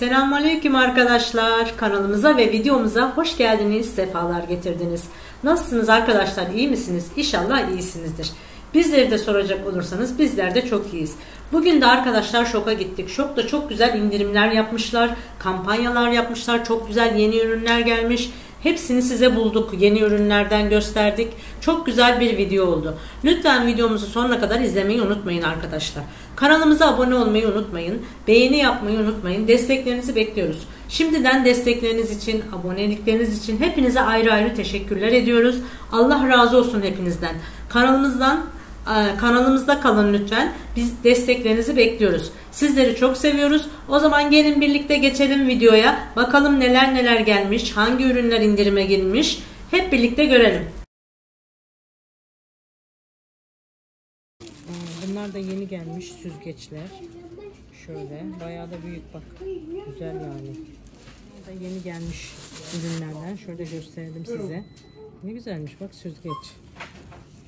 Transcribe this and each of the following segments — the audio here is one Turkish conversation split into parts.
Selamünaleyküm arkadaşlar. Kanalımıza ve videomuza hoş geldiniz, sefalar getirdiniz. Nasılsınız arkadaşlar? İyi misiniz? İnşallah iyisinizdir. Bizleri de soracak olursanız bizler de çok iyiyiz. Bugün de arkadaşlar şoka gittik. Şokta çok güzel indirimler yapmışlar, kampanyalar yapmışlar, çok güzel yeni ürünler gelmiş. Hepsini size bulduk. Yeni ürünlerden gösterdik. Çok güzel bir video oldu. Lütfen videomuzu sonuna kadar izlemeyi unutmayın arkadaşlar. Kanalımıza abone olmayı unutmayın. Beğeni yapmayı unutmayın. Desteklerinizi bekliyoruz. Şimdiden destekleriniz için, abonelikleriniz için hepinize ayrı ayrı teşekkürler ediyoruz. Allah razı olsun hepinizden. Kanalımızdan kanalımızda kalın lütfen. Biz desteklerinizi bekliyoruz. Sizleri çok seviyoruz. O zaman gelin birlikte geçelim videoya. Bakalım neler neler gelmiş, hangi ürünler indirime girmiş. Hep birlikte görelim. Bunlar da yeni gelmiş süzgeçler. Şöyle bayağı da büyük bak. Güzel yani. Da yeni gelmiş ürünlerden. Şöyle gösterdim size. Ne güzelmiş bak süzgeç.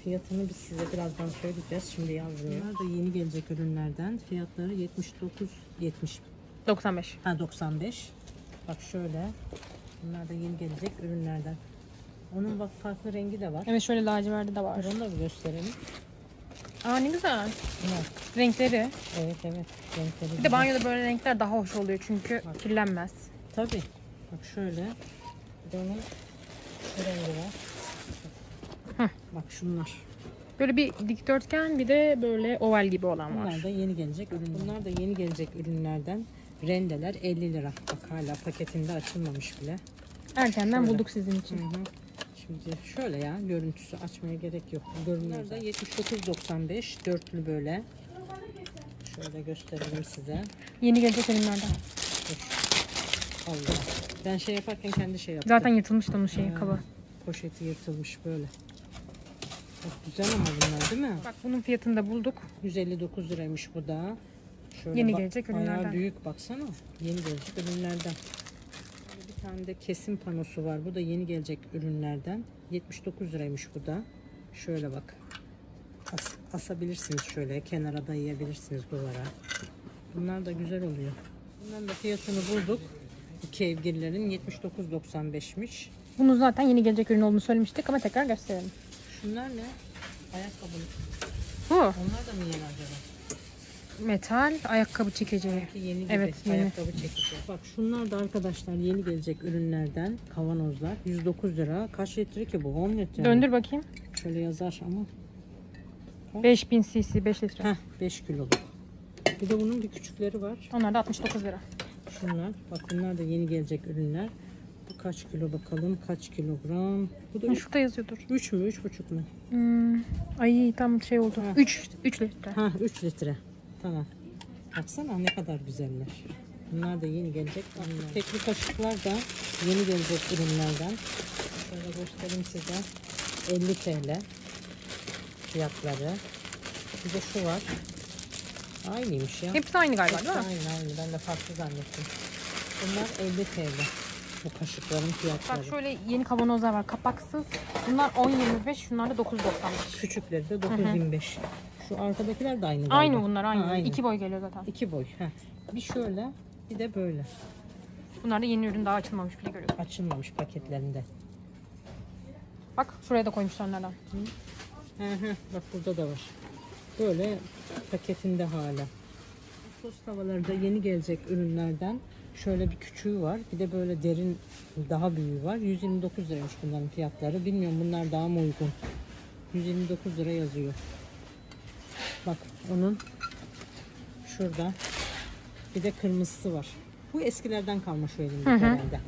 Fiyatını biz size birazdan söyleyeceğiz. Şimdi yazmıyor. Bunlar da yeni gelecek ürünlerden. Fiyatları 79 70 95. ha 95. Bak şöyle. Bunlar da yeni gelecek ürünlerden. Onun bak farklı rengi de var. Evet şöyle laciverdi de var. Onu da bir gösterelim. Aa ne güzel. Evet, Renkleri. evet. evet. Renkleri Bir de güzel. banyoda böyle renkler daha hoş oluyor çünkü kirlenmez. Tabii. Bak şöyle. Bir de onun şu rengi var. Heh. Bak şunlar. Böyle bir dikdörtgen bir de böyle oval gibi olan var. Bunlar da yeni gelecek ürün. Bunlar da yeni gelecek ürünlerden. Rendeler 50 lira. Bak hala paketinde açılmamış bile. Erkenden Şöyle. bulduk sizin için. Hı hı. Şimdi şöyle ya görüntüsü açmaya gerek yok. Görünüyor da 79.95 dörtlü böyle. Şöyle gösterelim size. Yeni gelecek ürünlerden. Allah. Ben şey yaparken kendi şey yaptım. Zaten yırtılmıştı onun şeyi Ha. kabı. Poşeti yırtılmış böyle. Çok güzel ama bunlar değil mi? Bak bunun fiyatını da bulduk. 159 liraymış bu da. Şöyle Yeni bak- gelecek ürünlerden. büyük baksana. Yeni gelecek ürünlerden. Bir tane de kesim panosu var. Bu da yeni gelecek ürünlerden. 79 liraymış bu da. Şöyle bak. As- asabilirsiniz şöyle. Kenara dayayabilirsiniz duvara. Bunlar da güzel oluyor. Bunların da fiyatını bulduk. Bu kevgirlerin 79.95'miş. Bunun zaten yeni gelecek ürün olduğunu söylemiştik ama tekrar gösterelim. Şunlar ne? Ayakkabı. Bu Onlar da mı yeni acaba? metal ayakkabı çekeceği. Sanki yeni gibi Evet, yeni. ayakkabı çekici. Bak şunlar da arkadaşlar yeni gelecek ürünlerden kavanozlar. 109 lira. Kaç litre ki bu? 10 litre. mi? Döndür bakayım. Şöyle yazar ama. 5000 cc 5 litre. Heh 5 kiloluk. Bir de bunun bir küçükleri var. Onlar da 69 lira. Şunlar. Bak bunlar da yeni gelecek ürünler. Bu kaç kilo bakalım? Kaç kilogram? Bu da Ha, Şurada yazıyordur. 3 mü? 3,5 mu? Hmm, ay tam şey oldu. Ha. 3 3 litre. Ha 3 litre. Tamam. Baksana ne kadar güzeller. Bunlar da yeni gelecek. Tekli kaşıklar da yeni gelecek ürünlerden. Şöyle göstereyim size. 50 TL fiyatları. Bir de şu var. Aynıymış ya. Hepsi aynı galiba değil mi? Aynı aynı. Ben de farklı zannettim. Bunlar 50 TL. Bu kaşıkların fiyatları. Bak şöyle yeni kavanozlar var kapaksız. Bunlar 10.25 şunlar da 9.95. Küçükleri de 925. Şu arkadakiler de aynı galiba. Aynı bunlar aynı. Ha, aynı. İki boy geliyor zaten. İki boy. Heh. Bir şöyle bir de böyle. Bunlar da yeni ürün daha açılmamış bile görüyoruz. Açılmamış paketlerinde. Bak şuraya da koymuşlar onlardan. Hı hı. Bak burada da var. Böyle paketinde hala. Sos tavaları da yeni gelecek ürünlerden. Şöyle bir küçüğü var. Bir de böyle derin daha büyüğü var. 129 liraymış bunların fiyatları. Bilmiyorum bunlar daha mı uygun. 129 lira yazıyor. Bak onun şurada bir de kırmızısı var. Bu eskilerden kalma şu elimde herhalde.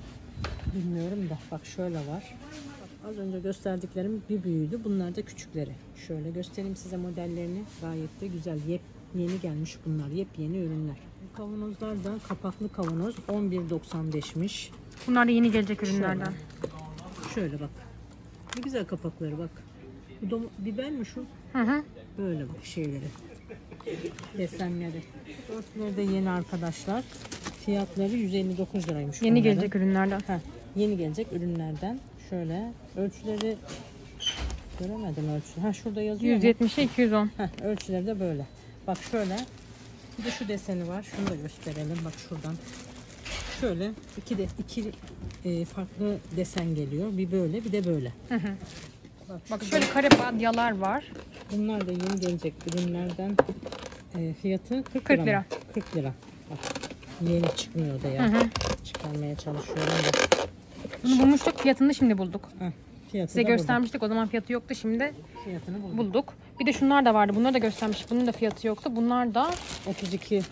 Bilmiyorum da bak şöyle var. Bak, az önce gösterdiklerim bir büyüğüydü. Bunlar da küçükleri. Şöyle göstereyim size modellerini. Gayet de güzel. Yep yeni gelmiş bunlar. Yepyeni ürünler. Bu kavanozlar da kapaklı kavanoz 11.95'miş. Bunlar da yeni gelecek ürünlerden. Şöyle bak. Ne güzel kapakları bak. Bu dom- biber mi şu? Hı hı. Böyle bak şeyleri. Desenleri. Örtüleri de yeni arkadaşlar. Fiyatları 159 liraymış. Yeni bunların. gelecek ürünlerden. Heh, yeni gelecek ürünlerden. Şöyle ölçüleri göremedim ölçü. Ha şurada yazıyor. mu? 170'e 210. Heh, ölçüleri de böyle. Bak şöyle. Bir de şu deseni var. Şunu da gösterelim. Bak şuradan. şöyle iki de iki e, farklı desen geliyor. Bir böyle bir de böyle. Bak, Bak şurada- şöyle kare badyalar var. Bunlar da yeni gelecek ürünlerden e, fiyatı 40, 40 lira. lira. 40 lira. Bak yeni çıkmıyor da ya. Hı hı. Çıkarmaya çalışıyorum da. Bunu bulmuştuk fiyatını şimdi bulduk. Heh, fiyatı Size da göstermiştik o zaman fiyatı yoktu şimdi Fiyatını buldum. bulduk. Bir de şunlar da vardı bunları da göstermiştik. Bunun da fiyatı yoktu. Bunlar da 32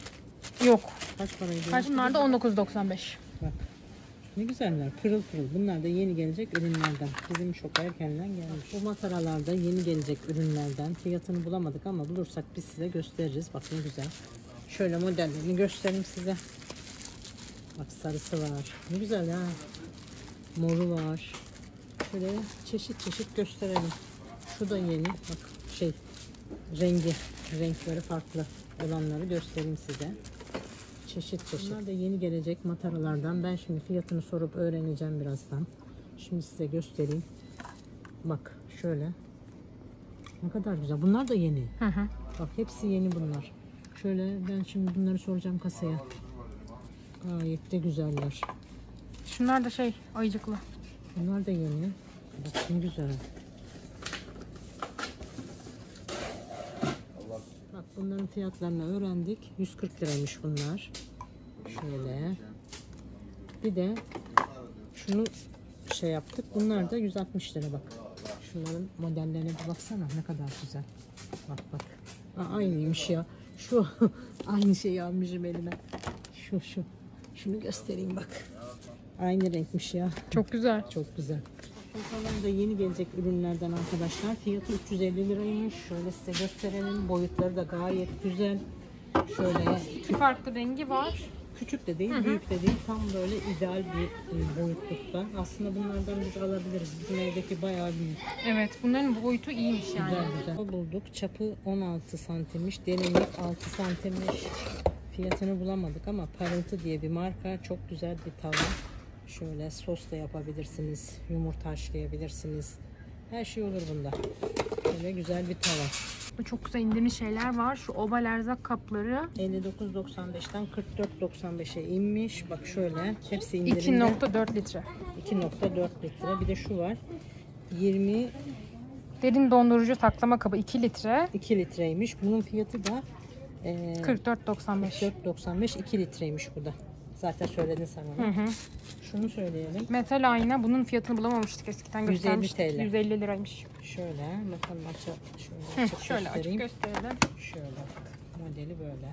yok. kaç paraydı? Kaç bunlar da 19.95. Bak. Ne güzeller pırıl pırıl. Bunlar da yeni gelecek ürünlerden. Bizim çok erkenden gelmiş. Bu mataralarda yeni gelecek ürünlerden. Fiyatını bulamadık ama bulursak biz size gösteririz. Bak ne güzel. Şöyle modellerini göstereyim size. Bak sarısı var. Ne güzel ha. Moru var. Şöyle çeşit çeşit gösterelim. Şu da yeni. Bak şey rengi renkleri farklı olanları göstereyim size çeşit çeşit. Bunlar da yeni gelecek mataralardan. Ben şimdi fiyatını sorup öğreneceğim birazdan. Şimdi size göstereyim. Bak şöyle. Ne kadar güzel. Bunlar da yeni. Hı hı. Bak hepsi yeni bunlar. Şöyle ben şimdi bunları soracağım kasaya. Gayet de güzeller. Şunlar da şey ayıcıklı. Bunlar da yeni. Bak ne güzel. Bak bunların fiyatlarını öğrendik. 140 liraymış bunlar. Şöyle. Bir de şunu şey yaptık. Bunlar da 160 lira bak. Şunların modellerine bir baksana ne kadar güzel. Bak bak. Aa, aynıymış ya. Şu aynı şeyi almışım elime. Şu şu. Şunu göstereyim bak. Aynı renkmiş ya. Çok güzel. Çok güzel. Çantalar da yeni gelecek ürünlerden arkadaşlar. Fiyatı 350 liraymış. Şöyle size gösterelim. Boyutları da gayet güzel. Şöyle İki farklı rengi var. küçük de değil, büyük de değil. Tam böyle ideal bir e, boyutlukta. Aslında bunlardan biz alabiliriz. Bizim evdeki bayağı büyük. Evet bunların boyutu iyiymiş yani. Güzel güzel. Bulduk. Çapı 16 santimmiş. Derinlik 6 santimmiş. Fiyatını bulamadık ama Parıltı diye bir marka. Çok güzel bir tava. Şöyle sos da yapabilirsiniz. Yumurta haşlayabilirsiniz. Her şey olur bunda. Böyle güzel bir tava. Çok güzel indirimli şeyler var. Şu oval erzak kapları 59.95'ten 44.95'e inmiş. Bak şöyle. Hepsi indirimde. 2.4 litre. 2.4 litre. Bir de şu var. 22 Derin dondurucu saklama kabı 2 litre. litreymiş. Bunun fiyatı da e, 44.95. 4.95 2 litreymiş bu da. Zaten söyledin sen onu. Hı hı. Şunu söyleyelim. Metal ayna bunun fiyatını bulamamıştık eskiden 150 göstermiştik. TL. 150 liraymış. Şöyle bakalım açı şöyle Hı, açıp şöyle açık göstereyim. gösterelim. Şöyle bak. Modeli böyle.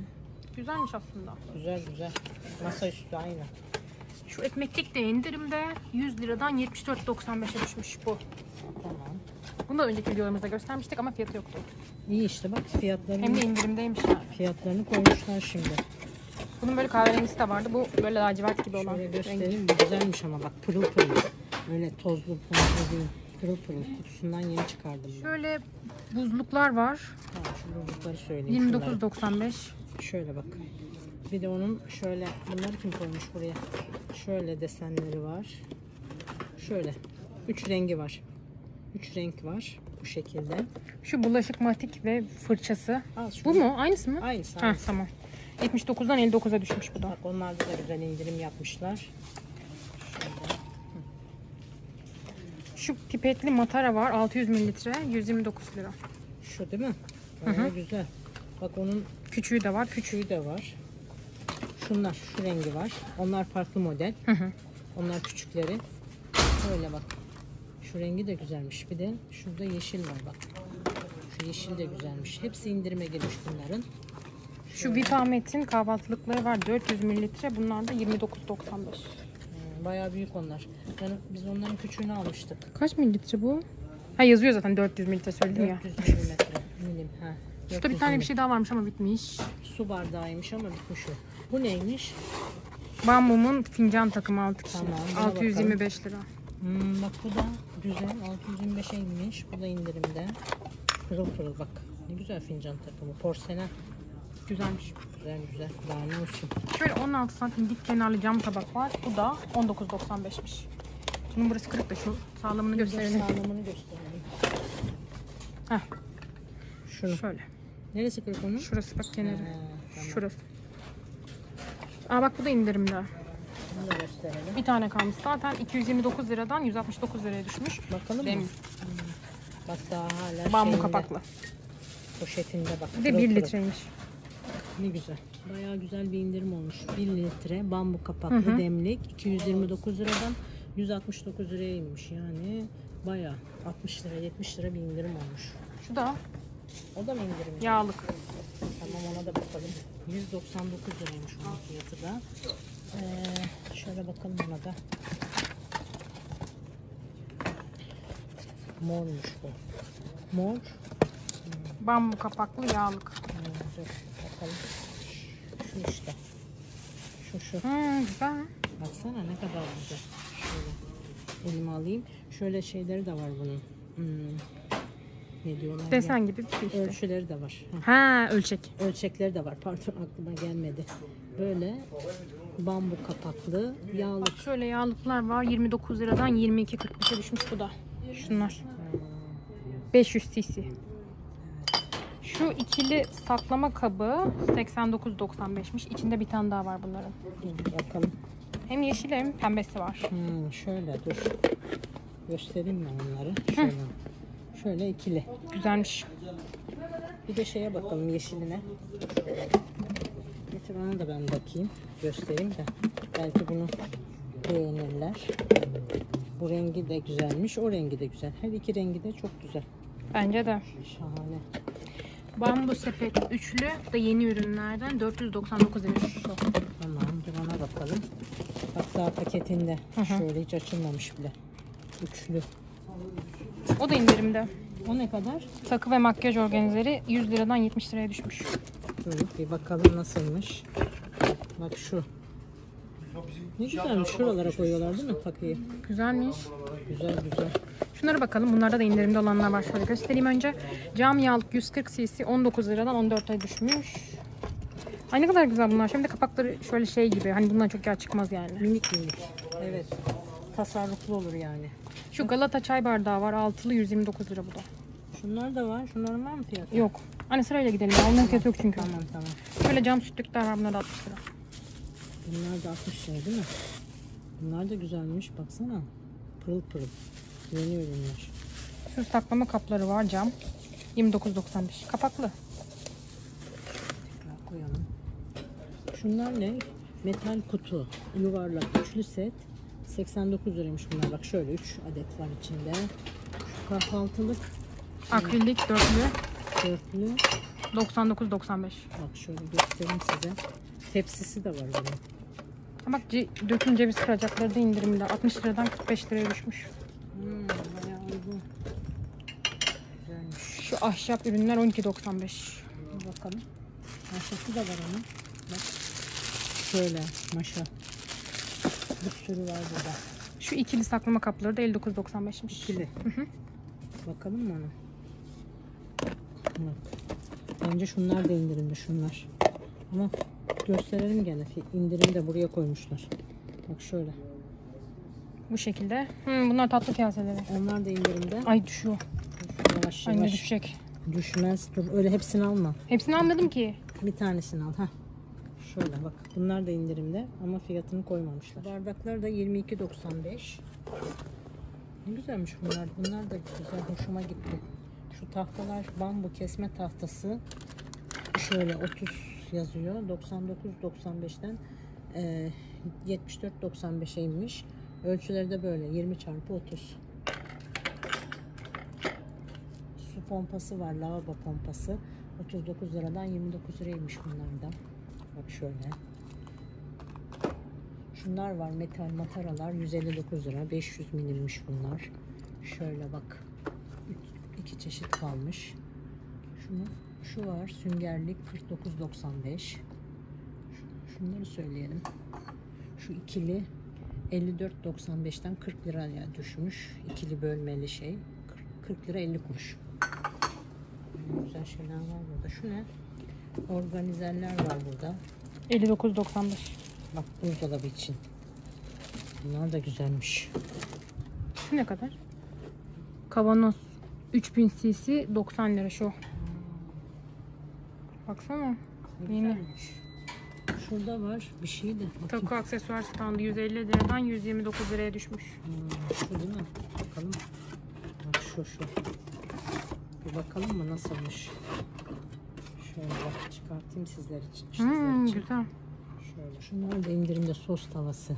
Güzelmiş aslında. Güzel güzel. Masaüstü aynı. Şu ekmeklik de indirimde 100 liradan 74.95'e düşmüş bu. Tamam. Bunu da önceki videolarımızda göstermiştik ama fiyatı yoktu. İyi işte bak fiyatlarını Hem de indirimdeymiş yani. fiyatlarını koymuşlar şimdi. Bunun böyle kahverengisi de vardı. Bu böyle lacivert gibi olan Şöyle göstereyim. Bu güzelmiş ama bak pırıl pırıl. Öyle tozlu pırıl değil. Pırıl pırıl. Kutusundan yeni çıkardım ben. Şöyle buzluklar var. Tamam şu buzlukları söyleyeyim. şunları. 29.95. Şöyle bak. Bir de onun şöyle bunları kim koymuş buraya? Şöyle desenleri var. Şöyle. Üç rengi var. Üç renk var. Bu şekilde. Şu bulaşık matik ve fırçası. Al şunu. Bu mu? Aynısı mı? Aynısı. Ha aynısı. tamam. 79'dan 59'a düşmüş bu da. Bak onlarda da güzel indirim yapmışlar. Şu pipetli matara var. 600 mililitre. 129 lira. Şu değil mi? Bayağı güzel. Bak onun Küçüğü de var. Küçüğü de var. Şunlar şu rengi var. Onlar farklı model. Hı hı. Onlar küçükleri. Böyle bak. Şu rengi de güzelmiş. Bir de şurada yeşil var bak. Şu yeşil de güzelmiş. Hepsi indirime girmiş bunların. Şu Vitamet'in kahvaltılıkları var. 400 mililitre. Bunlar da 29.95. Hmm, Bayağı büyük onlar. Yani biz onların küçüğünü almıştık. Kaç mililitre bu? Ha yazıyor zaten 400 mililitre söyledim ya. 400 milimetre. Milim. Ha. Şurada 400 bir tane bir şey daha varmış ama bitmiş. Su bardağıymış ama bitmiş o. Bu neymiş? Bambum'un fincan takımı 6 kişi. Tamam, buna 625 lira. Hmm, bak bu da güzel. 625'e inmiş. Bu da indirimde. Pırıl pırıl bak. Ne güzel fincan takımı. Porselen. Güzelmiş. Güzel güzel. Daha ne olsun. Şöyle 16 santim dik kenarlı cam tabak var. Bu da 19.95'miş. Bunun burası kırık da şu sağlamını gösterelim. Sağlamını gösterelim. Heh, Şunu. şöyle. Neresi kırık onun? Şurası bak kenarı. Ha, tamam. Şurası. Aa bak bu da indirimde. Bunu da gösterelim. Bir tane kalmış. Zaten 229 liradan 169 liraya düşmüş. Bakalım Dem- mı? Bak daha hala Bambu şeyinde, kapaklı. Poşetinde bak. Bir de pırıl 1 pırıl. litreymiş. Ne güzel. Bayağı güzel bir indirim olmuş. 1 litre bambu kapaklı demlik 229 liradan 169 liraya inmiş. Yani bayağı 60 lira 70 lira bir indirim olmuş. Şu da O da mı indirim? yağlık. Tamam ona da bakalım. 199 liraymış onun fiyatı da. Ee, şöyle bakalım ona da. Mormuş bu. Mor. Bambu kapaklı yağlık. Hmm, dur bakalım. Şu işte. Şu şu. Hmm, güzel. Baksana ne kadar güzel. Şöyle elime alayım. Şöyle şeyleri de var bunun. Hmm. Ne diyorlar? ya? Desen gibi bir şey işte. Ölçüleri de var. Heh. Ha ölçek. Ölçekleri de var. Pardon aklıma gelmedi. Böyle bambu kapaklı yağlı. Bak şöyle yağlıklar var. 29 liradan 22.45'e düşmüş bu da. Şunlar. 500 cc. Şu ikili saklama kabı 89.95'miş. İçinde bir tane daha var bunların. Bakalım. Hem yeşil hem pembesi var. Hmm, şöyle dur. Göstereyim mi onları? Şöyle. Şöyle ikili. Güzelmiş. Bir de şeye bakalım yeşiline. Getir ona da ben bakayım. Göstereyim de. Belki bunu beğenirler. Bu rengi de güzelmiş. O rengi de güzel. Her iki rengi de çok güzel. Bence de. Şahane. Bambu sepet üçlü da yeni ürünlerden 499 lira. Tamam dur ona bakalım. Bak daha paketinde. Şöyle hiç açılmamış bile. Üçlü. O da indirimde. O ne kadar? Takı ve makyaj organizeri 100 liradan 70 liraya düşmüş. Dur bir bakalım nasılmış. Bak şu. Ne güzelmiş. Şuralara koyuyorlar değil mi takıyı? Güzelmiş. Güzel güzel. Şunlara bakalım. Bunlarda da indirimde olanlar var. Şöyle göstereyim önce. Cam yağlık 140 cc 19 liradan 14 liraya düşmüş. Ay ne kadar güzel bunlar. Şimdi kapakları şöyle şey gibi. Hani bundan çok yağ çıkmaz yani. Minik minik. Evet. Tasarruflu olur yani. Şu Galata çay bardağı var. Altılı 129 lira bu da. Şunlar da var. Şunların var mı fiyatı? Yok. Hani sırayla gidelim ya. Onların fiyatı yok çünkü. Tamam tamam. Şöyle cam sütlükler var. Bunlar da 60 lira. Bunlar da 60 lira değil mi? Bunlar da güzelmiş. Baksana. Pırıl pırıl. Yeni ürünler. Şu saklama kapları var cam. 29.95. Kapaklı. Tekrar koyalım. Şunlar ne? Metal kutu. Yuvarlak üçlü set. 89 liraymış bunlar. Bak şöyle 3 adet var içinde. Şu kahvaltılık Akrilik dörtlü. dörtlü. 99.95. Bak şöyle göstereyim size. Tepsisi de var bunun. Bak ce- döküm ceviz kıracakları da indirimde. 60 liradan 45 liraya düşmüş. Hmm, bayağı uygun. Güzelmiş. Şu ahşap ürünler 12.95. Bir bakalım. Maşası da var onun. Bak. Şöyle maşa. Bir sürü var burada. Şu ikili saklama kapları da 59.95'miş. İkili. Bakalım mı ona? Bak. Bence şunlar da indirimde şunlar. Ama gösterelim gene. İndirim de buraya koymuşlar. Bak şöyle. Bu şekilde. Hmm, bunlar tatlı kaseleri. Onlar da indirimde. Ay düşüyor. Yavaş yavaş. düşecek. Düşmez. Dur öyle hepsini alma. Hepsini almadım ki. Bir tanesini al. Heh. Şöyle bak. Bunlar da indirimde ama fiyatını koymamışlar. Bardaklar da 22.95. Ne güzelmiş bunlar. Bunlar da güzel. Hoşuma gitti. Şu tahtalar bambu kesme tahtası. Şöyle 30 yazıyor. 99.95'ten e, 74.95'e inmiş. Ölçüleri de böyle 20 çarpı 30. Su pompası var. Lavabo pompası. 39 liradan 29 liraymış bunlardan. Bak şöyle. Şunlar var. Metal mataralar 159 lira. 500 milimmiş bunlar. Şöyle bak. İki çeşit kalmış. Şunu şu var. Süngerlik 49.95. Şu- Şunları söyleyelim. Şu ikili 54.95'ten 40 liraya düşmüş. İkili bölmeli şey. 40 40 lira 50 kuruş. Güzel şeyler var burada. Şu ne? Organizerler var burada. 59.95. Bak buzdolabı için. Bunlar da güzelmiş. Şu ne kadar? Kavanoz 3000 cc 90 lira şu. Baksana. Ne Yeni. Şurada var bir şey de. Bakayım. Takı aksesuar standı 150 liradan 129 liraya düşmüş. Hmm, şu değil mi? Bakalım. Bak şu şu. Bir bakalım mı nasılmış. Şöyle bak çıkartayım sizler için. Sizler Hmm, için. güzel. Şöyle. Şunlar da indirimde sos tavası.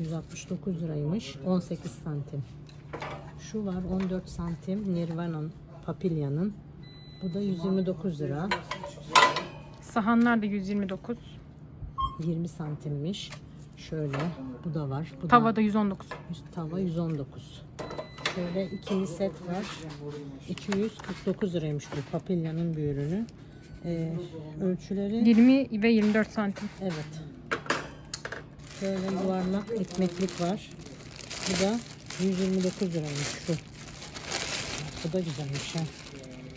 169 liraymış. 18 santim. Şu var 14 santim. Nirvana'nın Papilya'nın. Bu da 129 lira. Sahanlar da 129. 20 santimmiş. Şöyle. Bu da var. Bu Tava da da 119. tava 119. Şöyle ikili set var. 249 liraymış bu Papilya'nın bir ürünü. Ee, ölçüleri 20 ve 24 santim. Evet. Böyle yuvarlak ekmeklik var. Bu da 129 liraymış şu. Bu da güzelmiş ha.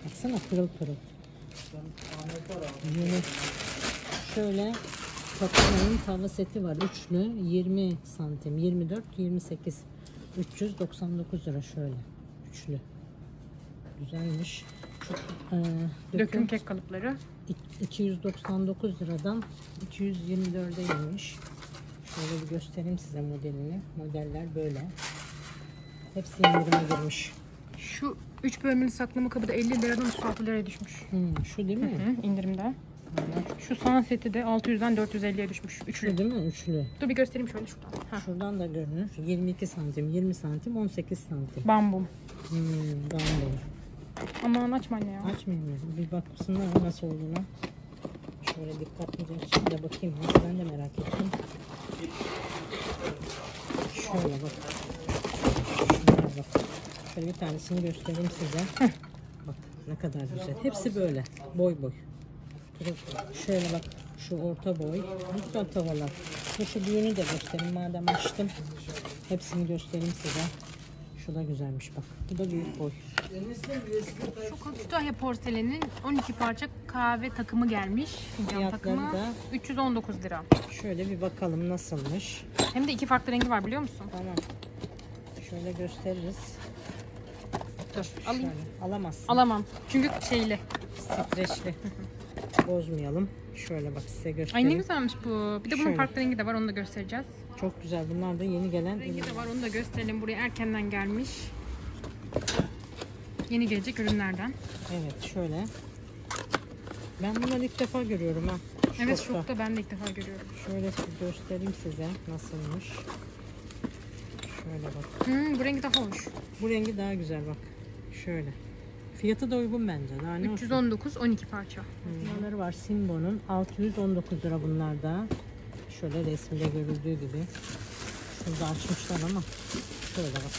Baksana pırıl pırıl. Yeni. Şöyle Papana'nın tava seti var. Üçlü 20 santim. 24, 28. 399 lira şöyle. Üçlü. Güzelmiş. Şu, e, Döküm kek kalıpları. 299 liradan 224'e inmiş. Şöyle bir göstereyim size modelini. Modeller böyle. Hepsi indirime girmiş. Şu 3 bölmeli saklama kabı da 50 liradan 36 liraya düşmüş. Hmm, şu değil mi? Hı, indirimde. Şu sahan seti de 600'den 450'ye düşmüş. Üçlü. Değil mi? Üçlü. Dur bir göstereyim şöyle şuradan. Heh. Şuradan da görünür. 22 santim, 20 santim, 18 santim. Bambum. Hmm, bambu. Aman açma anne ya. Açmayayım mı? Bir baksınlar nasıl olduğuna. Şöyle dikkatlice da bakayım. Nasıl ben de merak ettim. Şöyle bak. Şöyle bak. Şöyle bir tanesini göstereyim size. Bak ne kadar güzel. Hepsi böyle. Boy boy. Şöyle bak. Şu orta boy. Güzel tavalar. Şu büyüğünü de göstereyim madem açtım. Hepsini göstereyim size. Şu da güzelmiş bak. Bu da büyük boy. Şu Kütahya porselenin 12 parça kahve takımı gelmiş. Fincan Fiyatları takımı da- 319 lira. Şöyle bir bakalım nasılmış. Hem de iki farklı rengi var biliyor musun? Tamam. Şöyle gösteririz. Dur alayım. Şöyle. Alamazsın. Alamam. Çünkü şeyli. Streçli. Bozmayalım. Şöyle bak size Ay ne göstereyim. güzelmiş bu. Bir de bunun Şöyle. farklı rengi de var onu da göstereceğiz. Çok güzel. Bunlar da yeni gelen. Rengi de var onu da gösterelim. Buraya erkenden gelmiş. Yeni gelecek ürünlerden. Evet şöyle. Ben bunları ilk defa görüyorum ha. Evet Şokta. şokta ben de ilk defa görüyorum. Şöyle göstereyim size nasılmış. Şöyle bak. Hmm, bu rengi daha hoş. Bu rengi daha güzel bak. Şöyle. Fiyatı da uygun bence. Daha ne olsun. 319 12 parça. Bunları var Simbo'nun 619 lira bunlar da. Şöyle resminde görüldüğü gibi. Şurada açmışlar ama şöyle bak.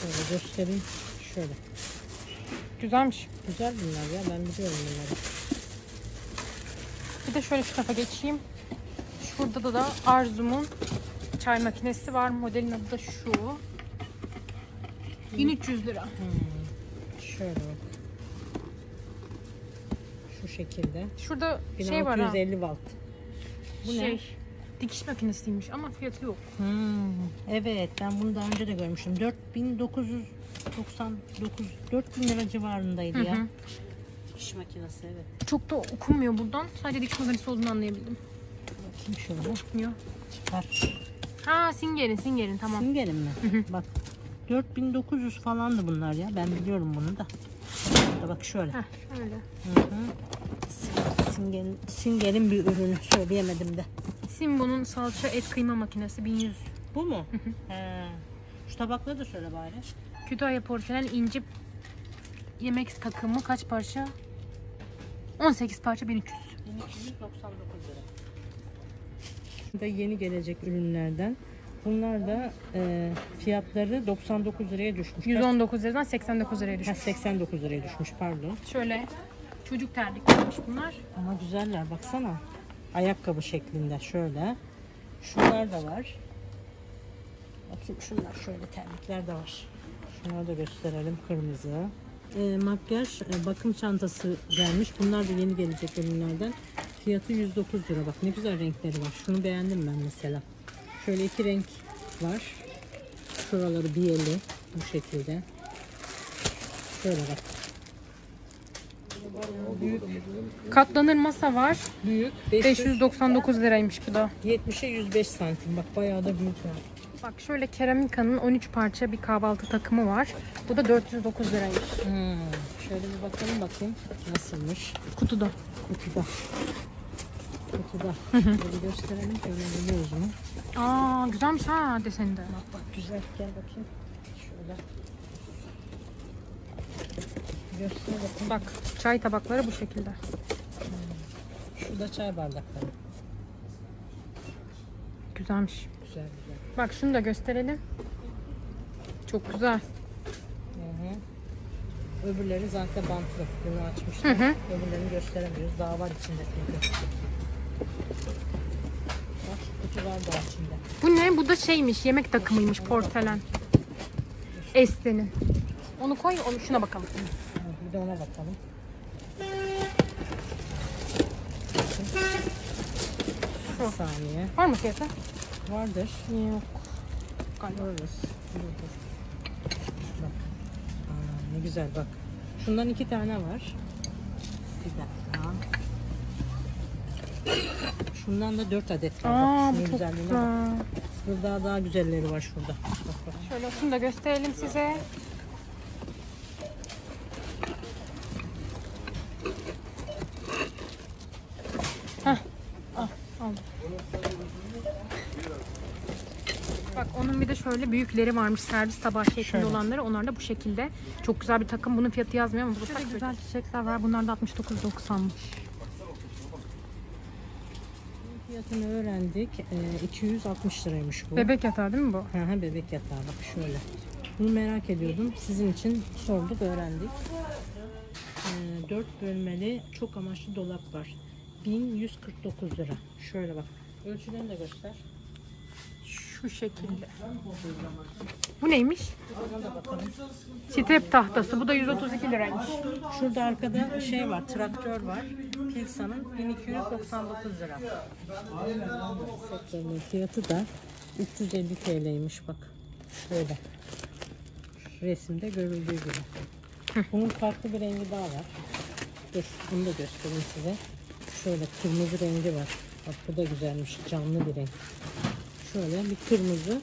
Şöyle göstereyim. Şöyle. Güzelmiş. Güzel bunlar ya ben biliyorum bunları. Bir de şöyle şu tarafa geçeyim. Şurada da, da Arzum'un çay makinesi var. Modelin adı da şu. 1300 lira. Şöyle bak. Şu şekilde. Şurada şey var ha. 1650 watt. Bu ne? şey, dikiş makinesiymiş ama fiyatı yok. Hmm, evet ben bunu daha önce de görmüştüm. 4999 4000 lira civarındaydı Hı ya. hı. İş makinesi evet. Çok da okunmuyor buradan. Sadece dikiş makinesi olduğunu anlayabildim. Bakayım şöyle. Okumuyor. Çıkar. Ha Singer'in Singer'in tamam. Singer'in mi? Bak 4900 falandı bunlar ya. Ben biliyorum bunu da. Burada bak şöyle. Heh, öyle. Hı hı. Singer'in, bir ürünü söyleyemedim de. Simbo'nun salça et kıyma makinesi 1100. Bu mu? He. Şu tabakları da söyle bari. Kütahya porselen inci yemek takımı kaç parça? 18 parça 1300. 1299 lira. Da yeni gelecek ürünlerden. Bunlar da e, fiyatları 99 liraya düşmüş. 119 liradan 89 liraya Ha, düşmüş. 89 liraya düşmüş pardon. Şöyle çocuk terliklermiş bunlar. Ama güzeller baksana. Ayakkabı şeklinde şöyle. Şunlar da var. Bakayım şunlar şöyle terlikler de var. Şunları da gösterelim kırmızı. E, makyaj e, bakım çantası gelmiş. Bunlar da yeni gelecek ürünlerden. Fiyatı 109 lira. Bak ne güzel renkleri var. Şunu beğendim ben mesela. Şöyle iki renk var. Şuraları biyeli bu şekilde. Şöyle bak. Büyük. Katlanır masa var. Büyük. 500. 599 liraymış bu da. 70'e 105 santim. Bak bayağı da büyük var. Bak şöyle Keramika'nın 13 parça bir kahvaltı takımı var. Bu da 409 liraymış. Hmm. Şöyle bir bakalım bakayım nasılmış. Kutuda. Kutuda. Kutuda. Şöyle bir gösterelim. Görebiliyoruz mu? Aa güzelmiş ha deseni de. Bak bak güzel. Gel bakayım. Şöyle. Göster bakayım. Bak çay tabakları bu şekilde. Şurada çay bardakları. Güzelmiş. Güzel güzel. Bak şunu da gösterelim. Çok güzel. Hı hı. Öbürleri zaten bantlı. Bunu açmışlar. Öbürlerini gösteremiyoruz. Daha var içinde çünkü. İçinde. Bu ne? Bu da şeymiş. Yemek takımıymış porselen. Esse'nin. Onu koy, onu şuna bakalım. Evet, Bir de ona bakalım. Bir saniye. Var mı fiyatı? Vardır. Yok. Görürüz. Bak. Aa, ne güzel bak. Şundan iki tane var. Bir dakika. Şundan da dört adet var. Aa bak. bu çok bak. güzel. Burada daha, güzelleri var şurada. Bak bak. Şöyle şunu da gösterelim size. Hah. Al, aldım. Bak onun bir de şöyle büyükleri varmış servis tabağı şeklinde Şöyle. olanları. Onlar da bu şekilde. Çok güzel bir takım. Bunun fiyatı yazmıyor ama burada güzel çiçekler var. Bunlar da 69.90'mış. Fiyatını öğrendik. Ee, 260 liraymış bu. Bebek yatağı değil mi bu? Hı hı, bebek yatağı bak şöyle. Bunu merak ediyordum. Sizin için sorduk, öğrendik. Ee, 4 bölmeli çok amaçlı dolap var. 1149 lira. Şöyle bak. Ölçülerini de göster. Şu şekilde. Bu neymiş? Step tahtası. Bu da 132 liraymış. Şurada arkada şey var, traktör var. Pilsa'nın 1299 lira. Sektörün fiyatı da 350 TL'ymiş bak. Şöyle. Resimde görüldüğü gibi. Bunun farklı bir rengi daha var. Dur, bunu da göstereyim size. Şöyle kırmızı rengi var. Bak bu da güzelmiş, canlı bir renk. Şöyle bir kırmızı,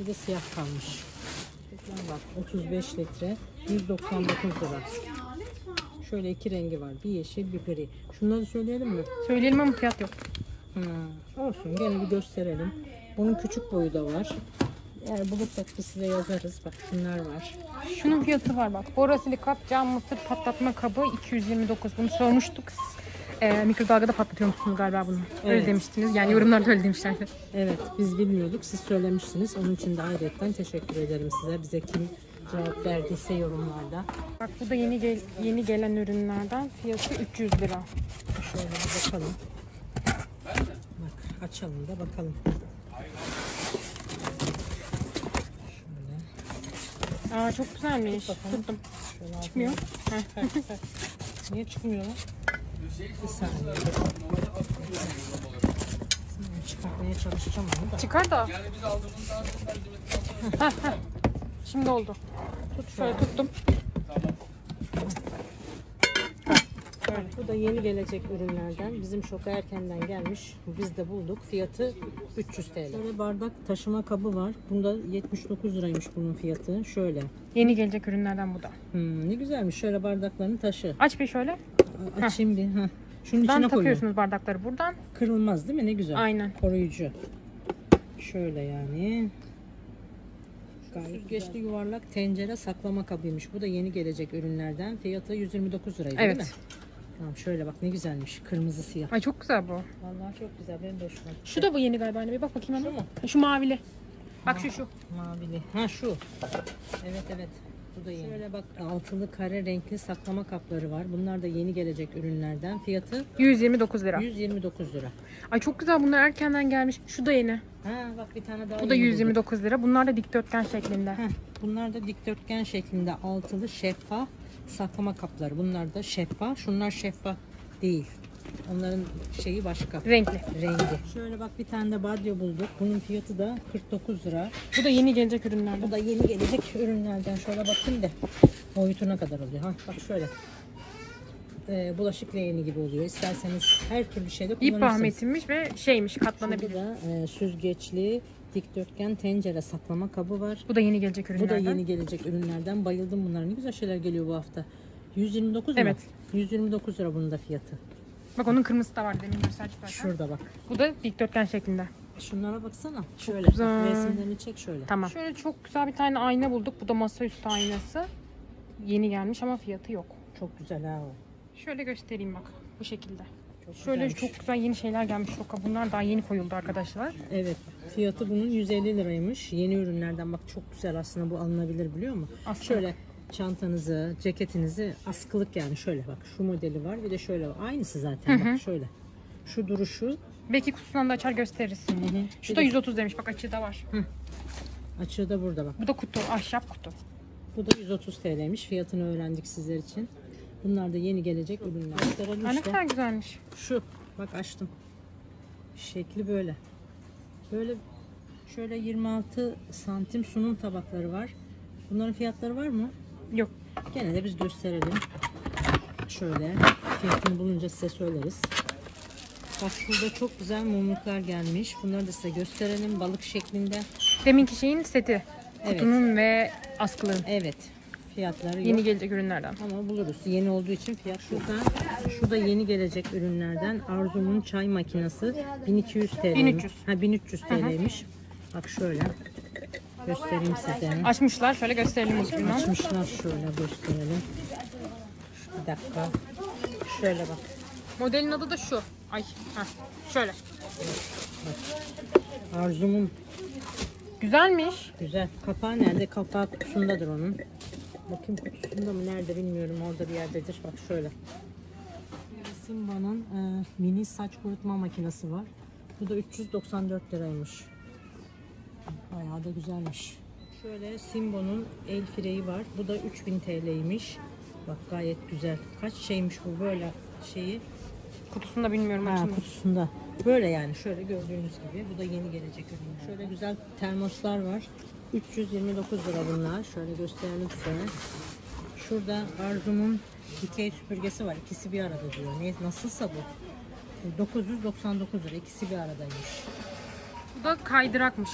bir de siyah kalmış. Bak, 35 litre, 199 lira. Şöyle iki rengi var. Bir yeşil, bir gri. Şunları söyleyelim mi? Söyleyelim ama fiyat yok. Hmm, olsun gene bir gösterelim. Bunun küçük boyu da var. Eğer bulursak biz size yazarız. Bak şunlar var. Şunun fiyatı var bak. Borosilikat cam mısır patlatma kabı 229. Bunu sormuştuk. Ee, mikrodalgada patlatıyor musunuz galiba bunu? Öyle Evet. demiştiniz. Yani yorumlarda öyle demişlerdi. Evet biz bilmiyorduk. Siz söylemiştiniz. Onun için de ayrıca teşekkür ederim size. Bize kim cevap verdiyse yorumlarda. Bak bu da yeni gel- yeni gelen ürünlerden. Fiyatı 300 lira. Şöyle bir bakalım. Bak açalım da bakalım. Şöyle. Aa çok güzelmiş. bakalım. Tuttum. Şöyle Çıkmıyor. Niye çıkmıyor lan? Bir saniye. Şimdi çıkartmaya çalışacağım onu da. Çıkar da. Şimdi oldu. Tut şöyle tuttum. Böyle. Bu da yeni gelecek ürünlerden. Bizim şoka erkenden gelmiş. Biz de bulduk. Fiyatı 300 TL. Şöyle bardak taşıma kabı var. Bunda 79 liraymış bunun fiyatı. Şöyle. Yeni gelecek ürünlerden bu da. Hmm, ne güzelmiş. Şöyle bardaklarını taşı. Aç bir şöyle. Açayım bir. Heh. Şunun Ben içine koyuyorum. takıyorsunuz bardakları buradan. Kırılmaz değil mi? Ne güzel. Aynen. Koruyucu. Şöyle yani. Süzgeçli yuvarlak tencere saklama kabıymış. Bu da yeni gelecek ürünlerden. Fiyatı 129 liraydı Evet. değil mi? Tamam şöyle bak ne güzelmiş. Kırmızı siyah. Ay çok güzel bu. Vallahi çok güzel. Benim de hoşuma gitti. Şu da bu yeni galiba anne. Bir bak bakayım Şu ona. mu? Şu mavili. Bak şu şu. Mavili. Ha şu. Evet evet. Bu da yeni. Şöyle bak altılı kare renkli saklama kapları var. Bunlar da yeni gelecek ürünlerden. Fiyatı 129 lira. 129 lira. Ay çok güzel bunlar erkenden gelmiş. Şu da yeni. Ha bak bir tane daha Bu da yeni bulduk. 129 lira. Bunlar da dikdörtgen şeklinde. Heh, bunlar da dikdörtgen şeklinde altılı şeffaf saklama kapları. Bunlar da şeffaf. Şunlar şeffaf değil. Onların şeyi başka. Renkli. Rengi. Şöyle bak bir tane de badyo bulduk. Bunun fiyatı da 49 lira. Bu da yeni gelecek ürünlerden. Bu da yeni gelecek ürünlerden. Şöyle bakayım da boyutu ne kadar oluyor. Ha, bak şöyle. e, bulaşık leğeni gibi oluyor. İsterseniz her türlü şeyde İp kullanırsınız. bahmetinmiş ve şeymiş katlanabilir. da e, süzgeçli dikdörtgen tencere saklama kabı var. Bu da yeni gelecek Bu da ürünlerden. yeni gelecek ürünlerden. Bayıldım bunlara. Ne güzel şeyler geliyor bu hafta. 129 mu? Evet. 129 lira bunun da fiyatı. Bak onun kırmızısı da var demin gösterdik zaten. Şurada bak. Bu da dikdörtgen şeklinde. Şunlara baksana. Şöyle güzel. bak, resimlerini çek şöyle. Tamam. Şöyle çok güzel bir tane ayna bulduk. Bu da masaüstü aynası. Yeni gelmiş ama fiyatı yok. Çok güzel ha o. Şöyle göstereyim bak bu şekilde. Çok Şöyle güzelmiş. çok güzel yeni şeyler gelmiş Şoka. Bunlar daha yeni koyuldu arkadaşlar. Evet. Fiyatı bunun 150 liraymış. Yeni ürünlerden bak çok güzel aslında bu alınabilir biliyor musun? Askılık. Şöyle çantanızı, ceketinizi askılık yani şöyle bak şu modeli var bir de şöyle var. Aynısı zaten bak şöyle. Şu duruşu Belki kutusundan da açar gösteririz. Şu Bir da de 130 demiş bak açığı da var. açığı da burada bak. Bu da kutu ahşap kutu. Bu da 130 TL'ymiş. Fiyatını öğrendik sizler için. Bunlar da yeni gelecek ürünler. Gösterelim Aa, ne işte. kadar güzelmiş. Şu bak açtım. Şekli böyle. Böyle şöyle 26 santim sunum tabakları var. Bunların fiyatları var mı? Yok. Gene de biz gösterelim. Şöyle fiyatını bulunca size söyleriz. Bak şurada çok güzel mumluklar gelmiş. Bunları da size gösterelim balık şeklinde. Deminki şeyin seti. Evet. Kutunun ve askılığın. Evet. Fiyatları yok. Yeni gelecek ürünlerden. Ama buluruz. Yeni olduğu için fiyat şurada. Şurada yeni gelecek ürünlerden Arzum'un çay makinesi 1200 TL. 1300. Ha 1300 TL'ymiş. Bak şöyle. Göstereyim size. Açmışlar. Şöyle gösterelim ucundan. Açmışlar şöyle gösterelim. Bir dakika. Şöyle bak. Modelin adı da şu. Ay. Heh. Şöyle. Arzum'un Güzelmiş. güzel. Kapağı nerede? Kapağı kutusundadır onun. Bakayım kutusunda mı? Nerede bilmiyorum. Orada bir yerdedir. Bak şöyle. Simba'nın e, mini saç kurutma makinesi var. Bu da 394 liraymış. Bayağı da güzelmiş. Şöyle Simbo'nun el freyi var. Bu da 3000 TL'ymiş. Bak gayet güzel. Kaç şeymiş bu böyle şeyi? Kutusunu da bilmiyorum Ha, kutusunda. Böyle yani şöyle gördüğünüz gibi. Bu da yeni gelecek ürünler. Şöyle güzel termoslar var. 329 lira bunlar. Şöyle gösterelim size. Şurada Arzum'un dikey süpürgesi var. İkisi bir arada diyor. Ne, nasılsa bu. 999 lira. İkisi bir aradaymış. Bu da kaydırakmış.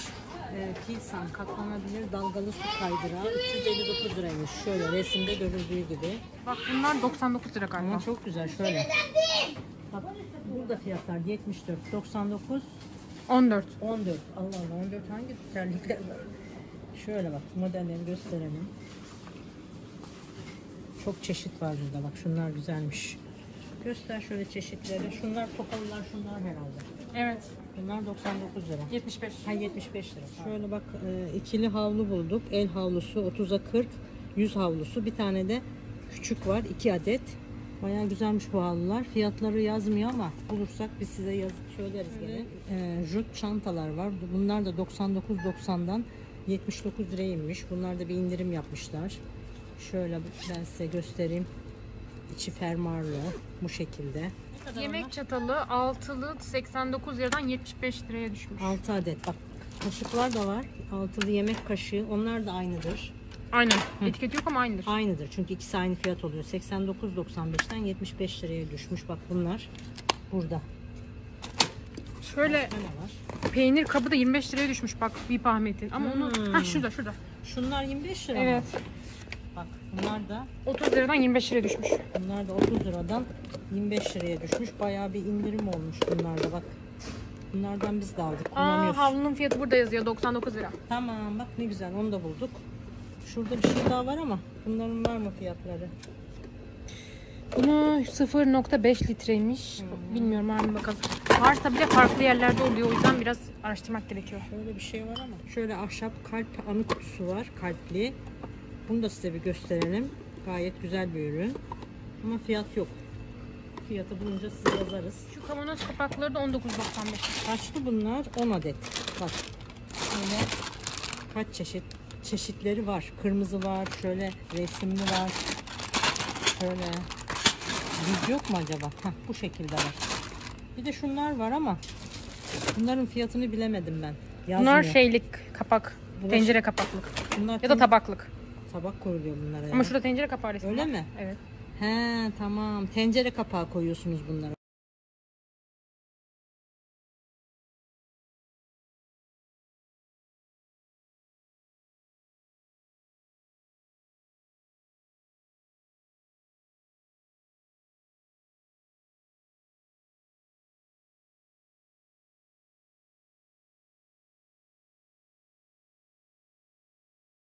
Ee, Kilsan katlanabilir dalgalı su kaydırağı 359 liraymış. Şöyle resimde görüldüğü gibi. Bak bunlar 99 lira galiba. Ama çok güzel şöyle. Bak burada fiyatlar 74, 99, 14. 14. Allah Allah 14 hangi terlikler var? Şöyle bak modelleri gösterelim. Çok çeşit var burada bak şunlar güzelmiş. Göster şöyle çeşitleri. Şunlar tokalılar şunlar herhalde. Evet. Bunlar 99 lira. 75. Ha 75 lira. Şöyle bak e, ikili havlu bulduk. El havlusu 30'a 40. Yüz havlusu. Bir tane de küçük var. 2 adet. Bayağı güzelmiş bu havlular. Fiyatları yazmıyor ama bulursak biz size yazıp söyleriz gene. E, jut çantalar var. Bunlar da 99.90'dan 79 liraya inmiş. Bunlar da bir indirim yapmışlar. Şöyle ben size göstereyim. İçi fermuarlı bu şekilde. Yemek çatalı altılı 89 liradan 75 liraya düşmüş. 6 adet. Bak kaşıklar da var. Altılı yemek kaşığı. Onlar da aynıdır. Aynen. Etiketi yok ama aynıdır. Aynıdır. Çünkü ikisi aynı fiyat oluyor. 89.95'ten 75 liraya düşmüş. Bak bunlar burada. Şöyle Ne var? peynir kabı da 25 liraya düşmüş bak bir Ahmet'in. Ama onu Hmm. ha şurada şurada. Şunlar 25 lira Evet. mı? Bak bunlar da 30 liradan 25 liraya düşmüş. bunlar da 30 liradan 25 liraya düşmüş. Bayağı bir indirim olmuş bunlarda bak. Bunlardan biz de aldık. Aa Kullanıyoruz. havlunun fiyatı burada yazıyor 99 lira. Tamam bak ne güzel onu da bulduk. Şurada bir şey daha var ama bunların var mı fiyatları? Bunu 0.5 litreymiş. Bilmiyorum var mı bakalım. Varsa bile farklı yerlerde oluyor. O yüzden biraz araştırmak gerekiyor. Şöyle bir şey var ama. Şöyle ahşap kalp anı kutusu var. Kalpli. Bunu da size bir gösterelim. Gayet güzel bir ürün. Ama fiyat yok. Fiyatı bulunca size yazarız. Şu kavanoz kapakları da 19.95. Kaçtı bunlar? 10 adet. Bak. Şöyle kaç çeşit çeşitleri var. Kırmızı var. Şöyle resimli var. Şöyle düz yok mu acaba? Heh, bu şekilde var. Bir de şunlar var ama bunların fiyatını bilemedim ben. Yazmıyor. Bunlar şeylik kapak. Bulaş- Tencere kapaklık. Bunlar Ya da tabaklık. Tabak koyuluyor bunlara. ya. Ama şurada tencere kapağı resmi Öyle var. mi? Evet. He tamam. Tencere kapağı koyuyorsunuz bunlara.